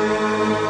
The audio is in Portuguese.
Música